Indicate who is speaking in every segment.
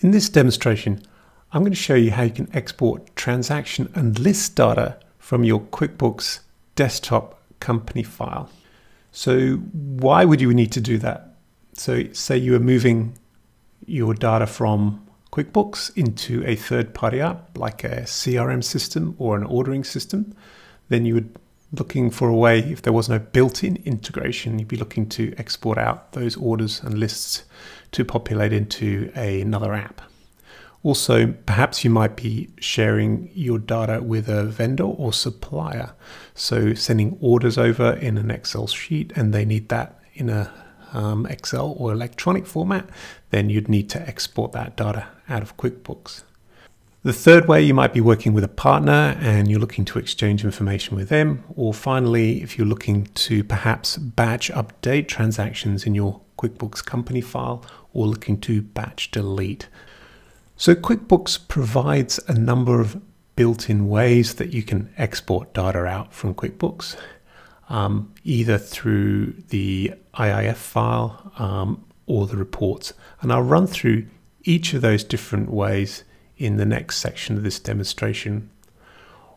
Speaker 1: In this demonstration, I'm going to show you how you can export transaction and list data from your QuickBooks desktop company file. So why would you need to do that? So say you are moving your data from QuickBooks into a third-party app like a CRM system or an ordering system, then you would looking for a way, if there was no built-in integration, you'd be looking to export out those orders and lists to populate into another app. Also, perhaps you might be sharing your data with a vendor or supplier. So sending orders over in an Excel sheet and they need that in a um, Excel or electronic format, then you'd need to export that data out of QuickBooks. The third way, you might be working with a partner and you're looking to exchange information with them. Or finally, if you're looking to perhaps batch update transactions in your QuickBooks company file or looking to batch delete. So QuickBooks provides a number of built-in ways that you can export data out from QuickBooks, um, either through the IIF file um, or the reports. And I'll run through each of those different ways in the next section of this demonstration.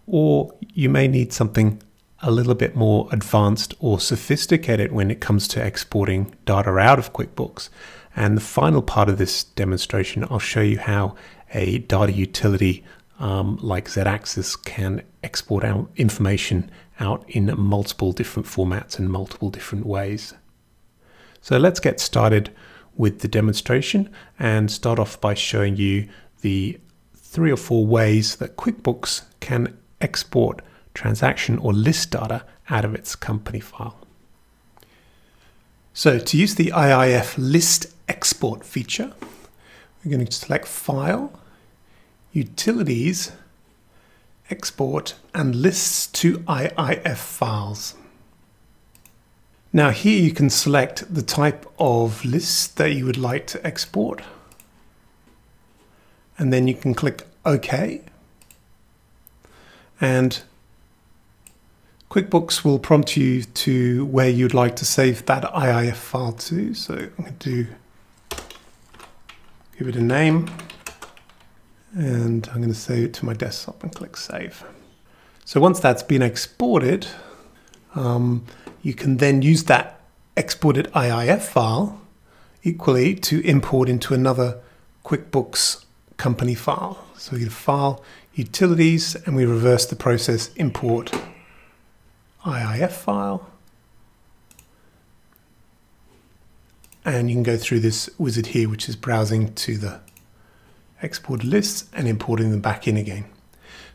Speaker 1: Or you may need something a little bit more advanced or sophisticated when it comes to exporting data out of QuickBooks. And the final part of this demonstration, I'll show you how a data utility um, like Zed Axis can export out information out in multiple different formats and multiple different ways. So let's get started with the demonstration and start off by showing you the three or four ways that QuickBooks can export transaction or list data out of its company file. So to use the IIF list export feature, we're going to select File, Utilities, Export, and Lists to IIF files. Now here you can select the type of list that you would like to export and then you can click OK. And QuickBooks will prompt you to where you'd like to save that IIF file to. So I'm going to do, give it a name, and I'm going to save it to my desktop and click Save. So once that's been exported, um, you can then use that exported IIF file equally to import into another QuickBooks company file. So we get file, utilities, and we reverse the process, import IIF file. And you can go through this wizard here, which is browsing to the export lists and importing them back in again.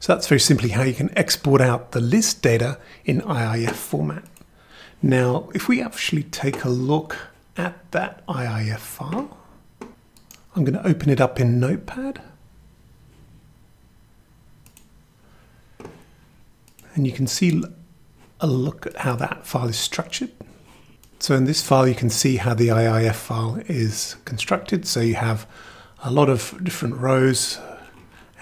Speaker 1: So that's very simply how you can export out the list data in IIF format. Now, if we actually take a look at that IIF file, I'm going to open it up in Notepad. And you can see a look at how that file is structured. So in this file, you can see how the IIF file is constructed. So you have a lot of different rows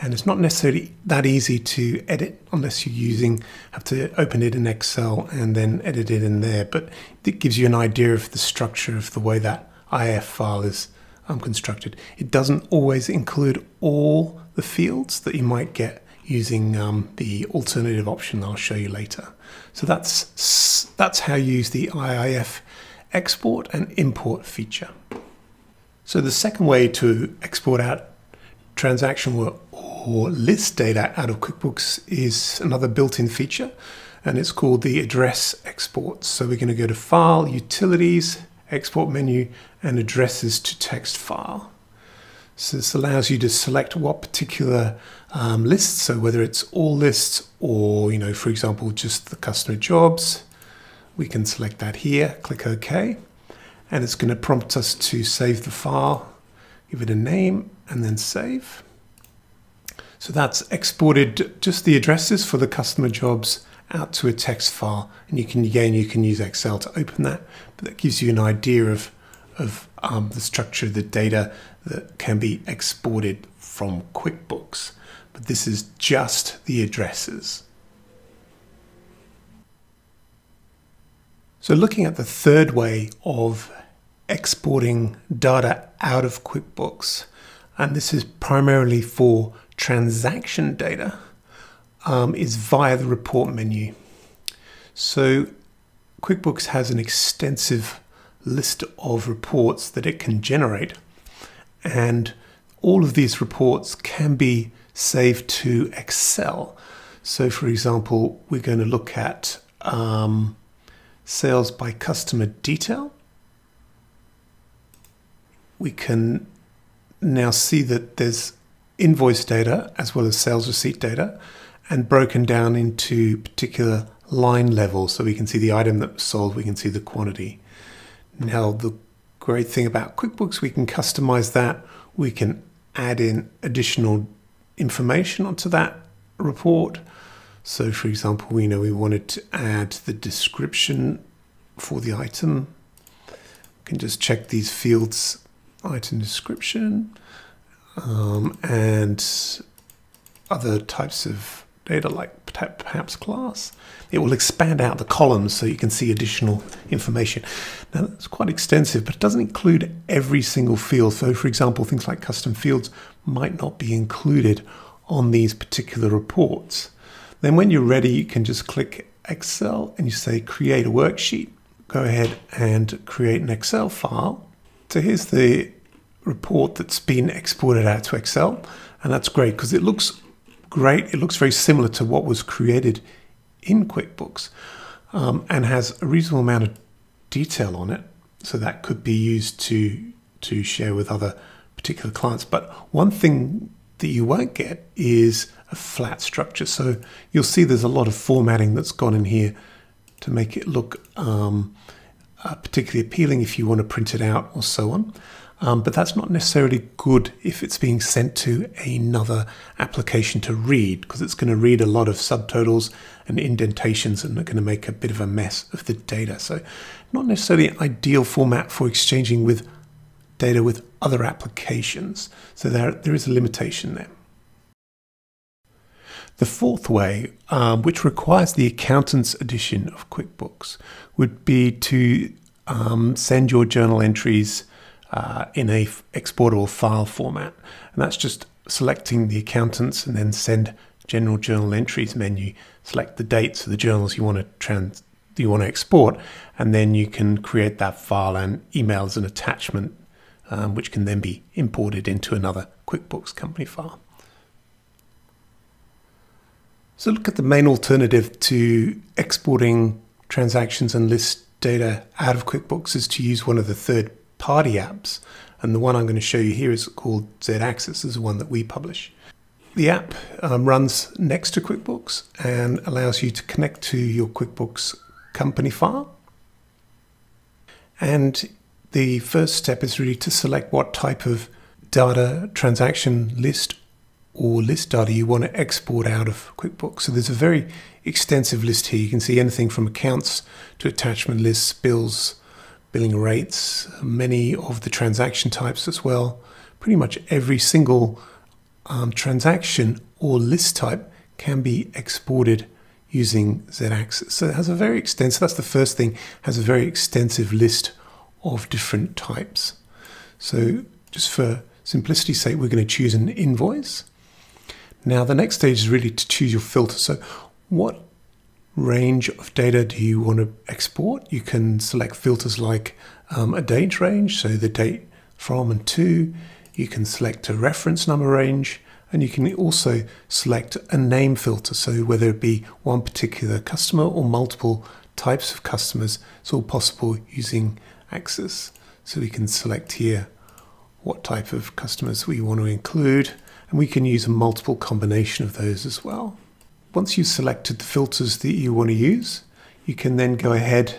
Speaker 1: and it's not necessarily that easy to edit unless you're using, have to open it in Excel and then edit it in there. But it gives you an idea of the structure of the way that IIF file is um, constructed. It doesn't always include all the fields that you might get using um, the alternative option I'll show you later. So that's, that's how you use the IIF export and import feature. So the second way to export out transaction or, or list data out of QuickBooks is another built-in feature and it's called the address export. So we're going to go to File, Utilities, export menu and addresses to text file. So this allows you to select what particular um, list, so whether it's all lists or, you know, for example, just the customer jobs, we can select that here, click OK, and it's going to prompt us to save the file, give it a name, and then save. So that's exported just the addresses for the customer jobs out to a text file. And you can, again, you can use Excel to open that, but that gives you an idea of, of um, the structure of the data that can be exported from QuickBooks. But this is just the addresses. So looking at the third way of exporting data out of QuickBooks, and this is primarily for transaction data, um, is via the report menu. So QuickBooks has an extensive list of reports that it can generate, and all of these reports can be saved to Excel. So, for example, we're going to look at um, sales by customer detail. We can now see that there's invoice data as well as sales receipt data and broken down into particular line levels so we can see the item that was sold, we can see the quantity. Now, the great thing about QuickBooks, we can customize that. We can add in additional information onto that report. So, for example, we know we wanted to add the description for the item. We can just check these fields item description um, and other types of data like perhaps class. It will expand out the columns so you can see additional information. Now that's quite extensive, but it doesn't include every single field. So for example, things like custom fields might not be included on these particular reports. Then when you're ready, you can just click Excel and you say create a worksheet. Go ahead and create an Excel file. So here's the report that's been exported out to Excel. And that's great because it looks great. It looks very similar to what was created in QuickBooks um, and has a reasonable amount of detail on it. So that could be used to, to share with other particular clients. But one thing that you won't get is a flat structure. So you'll see there's a lot of formatting that's gone in here to make it look um, uh, particularly appealing if you want to print it out or so on. Um, but that's not necessarily good if it's being sent to another application to read because it's going to read a lot of subtotals and indentations and going to make a bit of a mess of the data. So not necessarily an ideal format for exchanging with data with other applications. So there, there is a limitation there. The fourth way, um, which requires the accountant's edition of QuickBooks, would be to um, send your journal entries uh, in a exportable file format. And that's just selecting the accountants and then send general journal entries menu, select the dates of the journals you want to trans you want to export, and then you can create that file and email as an attachment, um, which can then be imported into another QuickBooks company file. So look at the main alternative to exporting transactions and list data out of QuickBooks is to use one of the third party apps. And the one I'm going to show you here is called Zed Axis, is the one that we publish. The app um, runs next to QuickBooks and allows you to connect to your QuickBooks company file. And the first step is really to select what type of data transaction list or list data you want to export out of QuickBooks. So there's a very extensive list here. You can see anything from accounts to attachment lists, bills, billing rates, many of the transaction types as well. Pretty much every single um, transaction or list type can be exported using Zed Axis. So it has a very extensive, that's the first thing, has a very extensive list of different types. So just for simplicity's sake, we're going to choose an invoice. Now the next stage is really to choose your filter. So what range of data do you want to export? You can select filters like um, a date range, so the date from and to. You can select a reference number range, and you can also select a name filter. So whether it be one particular customer or multiple types of customers, it's all possible using Axis. So we can select here what type of customers we want to include, and we can use a multiple combination of those as well. Once you've selected the filters that you want to use, you can then go ahead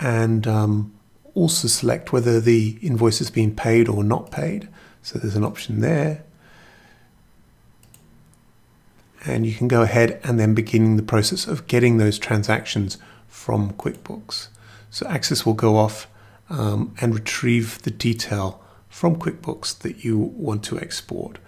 Speaker 1: and um, also select whether the invoice has been paid or not paid. So there's an option there. And you can go ahead and then begin the process of getting those transactions from QuickBooks. So Axis will go off um, and retrieve the detail from QuickBooks that you want to export.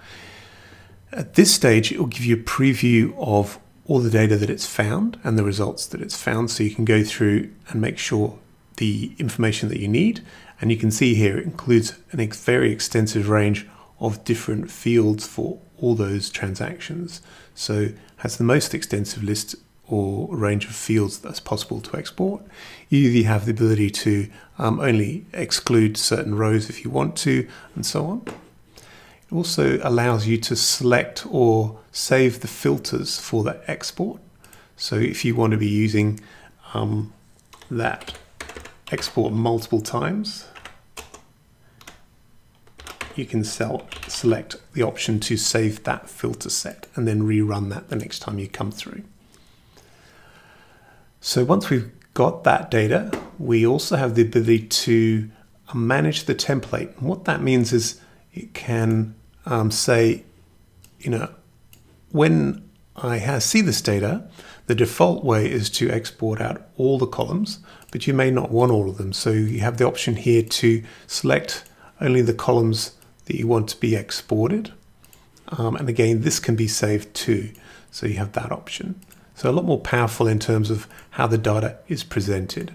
Speaker 1: At this stage, it will give you a preview of all the data that it's found and the results that it's found so you can go through and make sure the information that you need and you can see here it includes a very extensive range of different fields for all those transactions. So has the most extensive list or range of fields that's possible to export. You either have the ability to um, only exclude certain rows if you want to, and so on. It also allows you to select or save the filters for the export. So if you want to be using um, that export multiple times, you can sell, select the option to save that filter set and then rerun that the next time you come through. So once we've got that data, we also have the ability to manage the template. And what that means is it can um, say, you know, when I see this data, the default way is to export out all the columns, but you may not want all of them. So you have the option here to select only the columns that you want to be exported. Um, and again, this can be saved too. So you have that option. So a lot more powerful in terms of how the data is presented.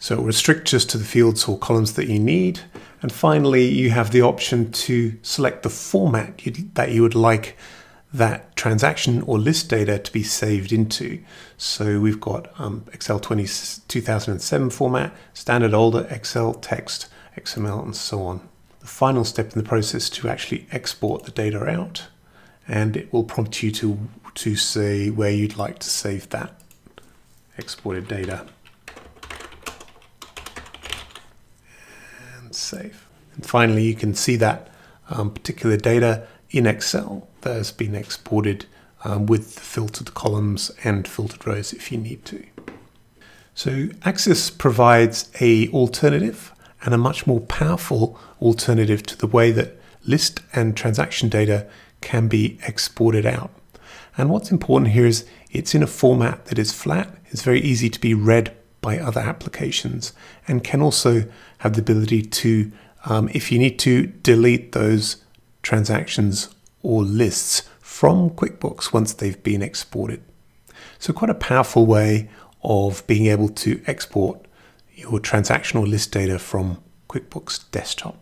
Speaker 1: So restrict just to the fields or columns that you need. And finally, you have the option to select the format that you would like that transaction or list data to be saved into. So we've got um, Excel 20, 2007 format, standard older Excel, text, XML, and so on the final step in the process to actually export the data out and it will prompt you to to say where you'd like to save that exported data save and finally you can see that um, particular data in Excel that has been exported um, with filtered columns and filtered rows if you need to. So Axis provides a alternative and a much more powerful alternative to the way that list and transaction data can be exported out. And what's important here is it's in a format that is flat, it's very easy to be read by other applications, and can also have the ability to, um, if you need to, delete those transactions or lists from QuickBooks once they've been exported. So quite a powerful way of being able to export your transactional list data from QuickBooks Desktop.